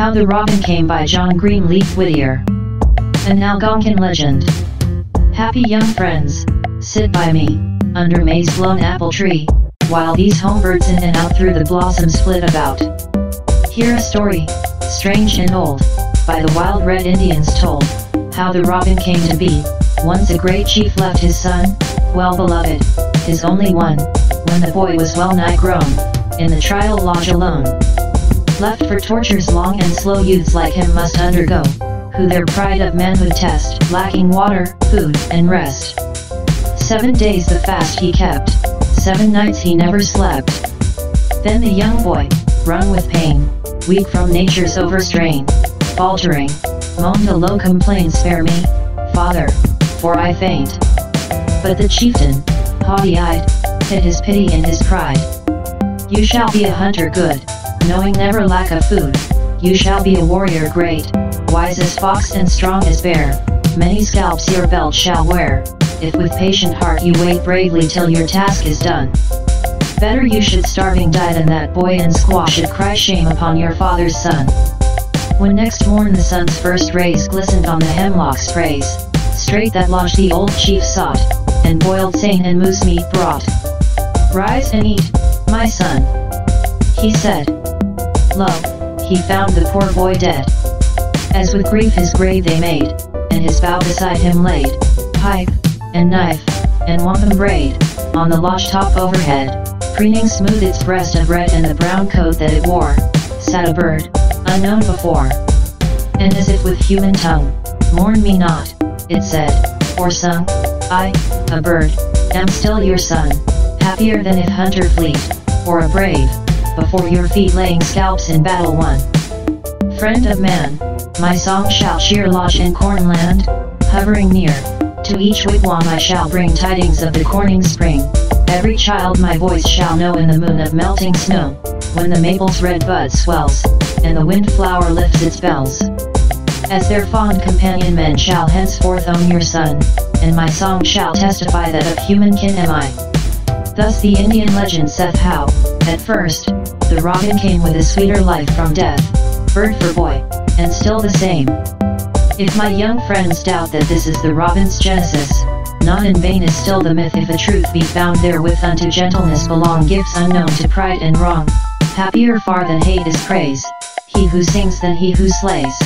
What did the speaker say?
How the Robin Came by John Greenleaf Whittier. An Algonquin legend. Happy young friends, sit by me, under May's blown apple tree, while these homebirds in and out through the blossoms flit about. Hear a story, strange and old, by the wild red Indians told, how the robin came to be, once a great chief left his son, well beloved, his only one, when the boy was well nigh grown, in the trial lodge alone. Left for tortures long and slow youths like him must undergo, who their pride of manhood test, lacking water, food, and rest. Seven days the fast he kept, seven nights he never slept. Then the young boy, wrung with pain, weak from nature's overstrain, faltering, moaned a low complaint spare me, father, for I faint. But the chieftain, haughty-eyed, hid his pity in his pride. You shall be a hunter good, knowing never lack of food. You shall be a warrior great, wise as fox and strong as bear. Many scalps your belt shall wear, if with patient heart you wait bravely till your task is done. Better you should starving die than that boy and squaw should cry shame upon your father's son. When next morn the sun's first rays glistened on the hemlock sprays, straight that lodge the old chief sought, and boiled samp and moose meat brought. Rise and eat, my son. He said. Lo, he found the poor boy dead. As with grief his grave they made, and his bow beside him laid, pipe, and knife, and wampum braid, on the lodge top overhead, preening smooth its breast of red and the brown coat that it wore, sat a bird, unknown before. And as if with human tongue, mourn me not, it said, or sung, I, a bird, am still your son, happier than if hunter fleet, or a brave, before your feet laying scalps in battle won. Friend of man, my song shall cheer lodge in cornland, hovering near, to each wigwam I shall bring tidings of the corning spring, every child my voice shall know in the moon of melting snow, when the maple's red bud swells, and the windflower lifts its bells. As their fond companion men shall henceforth own your son, and my song shall testify that of human kin am I. Thus the Indian legend saith how, at first, the robin came with a sweeter life from death, bird for boy, and still the same. If my young friends doubt that this is the robin's genesis, not in vain is still the myth if a truth be found therewith unto gentleness belong gifts unknown to pride and wrong, happier far than hate is praise, he who sings than he who slays.